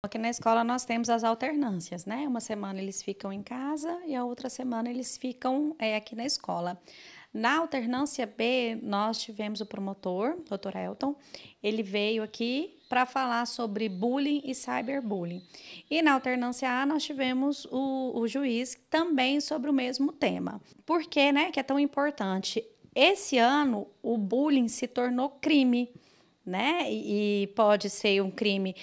Aqui na escola nós temos as alternâncias, né? Uma semana eles ficam em casa e a outra semana eles ficam é, aqui na escola. Na alternância B, nós tivemos o promotor, Dr. Elton, ele veio aqui para falar sobre bullying e cyberbullying. E na alternância A, nós tivemos o, o juiz também sobre o mesmo tema. Por que, né, que é tão importante? Esse ano, o bullying se tornou crime, né? E, e pode ser um crime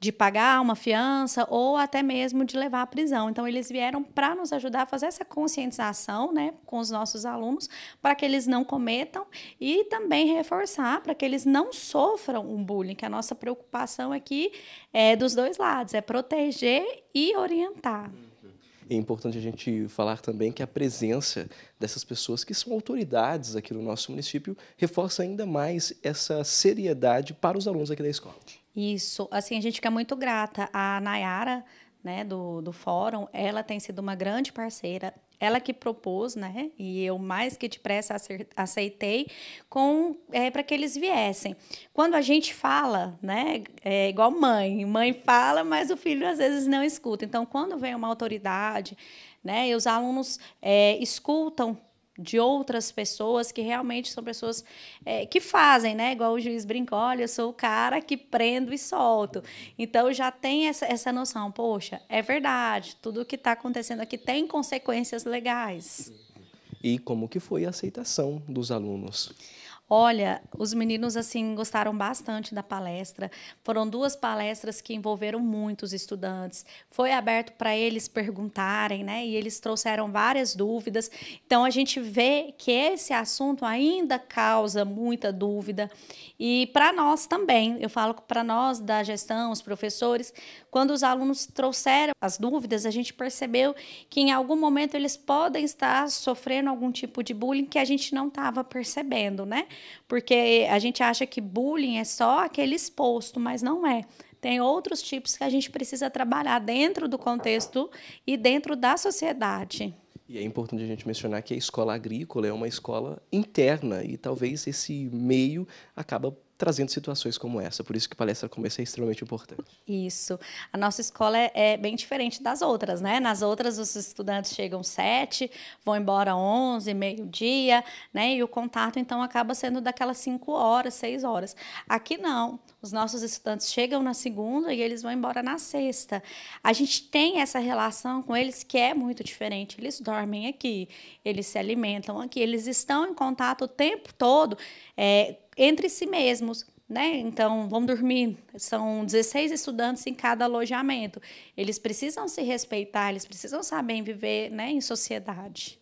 de pagar uma fiança ou até mesmo de levar à prisão. Então, eles vieram para nos ajudar a fazer essa conscientização né, com os nossos alunos, para que eles não cometam e também reforçar para que eles não sofram um bullying, que a nossa preocupação aqui é dos dois lados, é proteger e orientar. É importante a gente falar também que a presença dessas pessoas que são autoridades aqui no nosso município reforça ainda mais essa seriedade para os alunos aqui da escola. Isso, assim, a gente fica muito grata. A Nayara, né, do, do fórum, ela tem sido uma grande parceira. Ela que propôs, né, e eu mais que depressa aceitei, com é, para que eles viessem. Quando a gente fala, né, é igual mãe, mãe fala, mas o filho às vezes não escuta. Então, quando vem uma autoridade, né, e os alunos é, escutam de outras pessoas que realmente são pessoas é, que fazem, né? Igual o juiz brincou, olha, eu sou o cara que prendo e solto. Então já tem essa, essa noção, poxa, é verdade, tudo o que está acontecendo aqui tem consequências legais. E como que foi a aceitação dos alunos? Olha, os meninos assim gostaram bastante da palestra. Foram duas palestras que envolveram muitos estudantes. Foi aberto para eles perguntarem, né? E eles trouxeram várias dúvidas. Então a gente vê que esse assunto ainda causa muita dúvida. E para nós também, eu falo para nós da gestão, os professores, quando os alunos trouxeram as dúvidas, a gente percebeu que em algum momento eles podem estar sofrendo algum tipo de bullying que a gente não estava percebendo, né? Porque a gente acha que bullying é só aquele exposto, mas não é. Tem outros tipos que a gente precisa trabalhar dentro do contexto e dentro da sociedade. E é importante a gente mencionar que a escola agrícola é uma escola interna e talvez esse meio acaba trazendo situações como essa. Por isso que palestra como essa é extremamente importante. Isso. A nossa escola é, é bem diferente das outras, né? Nas outras, os estudantes chegam sete, vão embora onze, meio-dia, né? E o contato, então, acaba sendo daquelas cinco horas, seis horas. Aqui, não. Os nossos estudantes chegam na segunda e eles vão embora na sexta. A gente tem essa relação com eles que é muito diferente. Eles dormem aqui, eles se alimentam aqui, eles estão em contato o tempo todo. É, entre si mesmos. Né? Então, vamos dormir. São 16 estudantes em cada alojamento. Eles precisam se respeitar, eles precisam saber viver né, em sociedade.